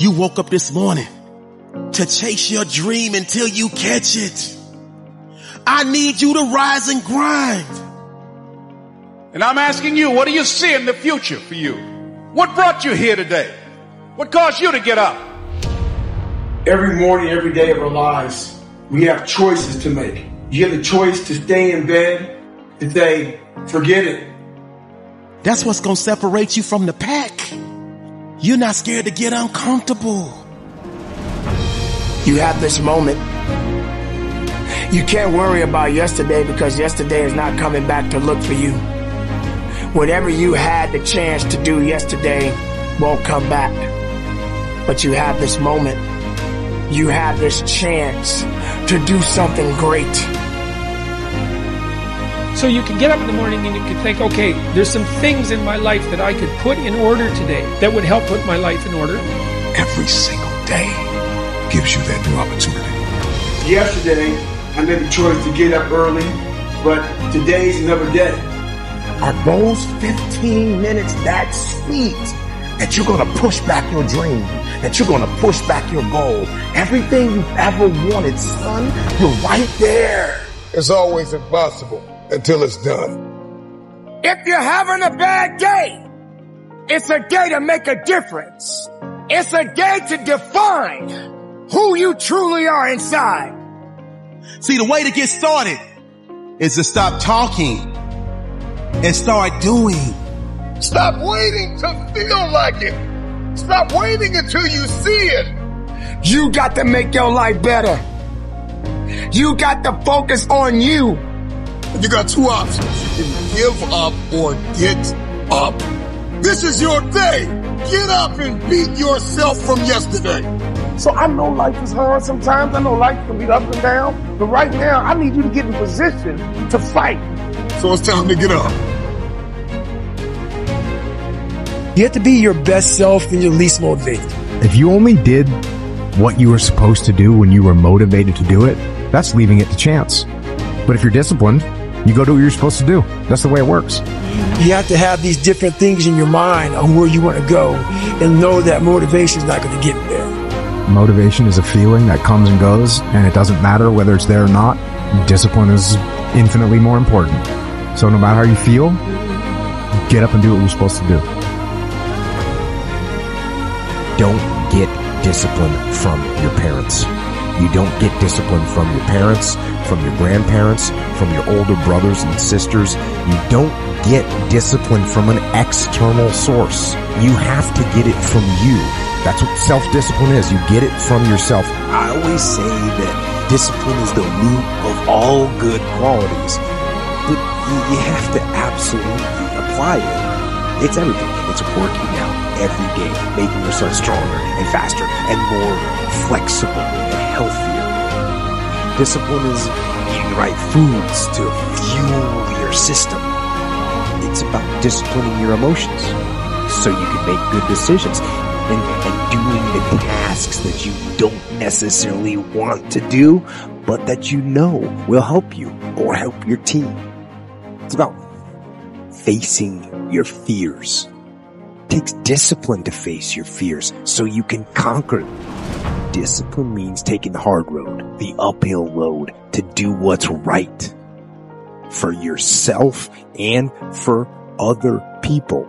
You woke up this morning to chase your dream until you catch it. I need you to rise and grind. And I'm asking you, what do you see in the future for you? What brought you here today? What caused you to get up? Every morning, every day of our lives, we have choices to make. You have the choice to stay in bed, to say, forget it. That's what's going to separate you from the pack. You're not scared to get uncomfortable. You have this moment. You can't worry about yesterday because yesterday is not coming back to look for you. Whatever you had the chance to do yesterday won't come back. But you have this moment. You have this chance to do something great. So you can get up in the morning and you can think, okay, there's some things in my life that I could put in order today that would help put my life in order. Every single day gives you that new opportunity. Yesterday, I made the choice to get up early, but today's another day. Are those 15 minutes that sweet that you're going to push back your dream? That you're going to push back your goal? Everything you've ever wanted, son, you're right there. It's always impossible until it's done. If you're having a bad day, it's a day to make a difference. It's a day to define who you truly are inside. See, the way to get started is to stop talking and start doing. Stop waiting to feel like it. Stop waiting until you see it. You got to make your life better. You got to focus on you. You got two options. You can give up or get up. This is your day. Get up and beat yourself from yesterday. So I know life is hard sometimes. I know life can be up and down. But right now, I need you to get in position to fight. So it's time to get up. You have to be your best self and your least motivated. If you only did what you were supposed to do when you were motivated to do it, that's leaving it to chance. But if you're disciplined, you go do what you're supposed to do. That's the way it works. You have to have these different things in your mind on where you want to go and know that motivation is not going to get there. Motivation is a feeling that comes and goes, and it doesn't matter whether it's there or not. Discipline is infinitely more important. So no matter how you feel, get up and do what you're supposed to do. Don't get discipline from your parents. You don't get discipline from your parents, from your grandparents, from your older brothers and sisters. You don't get discipline from an external source. You have to get it from you. That's what self-discipline is. You get it from yourself. I always say that discipline is the root of all good qualities, but you have to absolutely apply it. It's everything. It's working out every day, making yourself stronger and faster and more flexible and healthier. Discipline is eating the right foods to fuel your system. It's about disciplining your emotions so you can make good decisions and, and doing the tasks that you don't necessarily want to do, but that you know will help you or help your team. It's about facing your fears. Takes discipline to face your fears so you can conquer them. Discipline means taking the hard road, the uphill road to do what's right for yourself and for other people.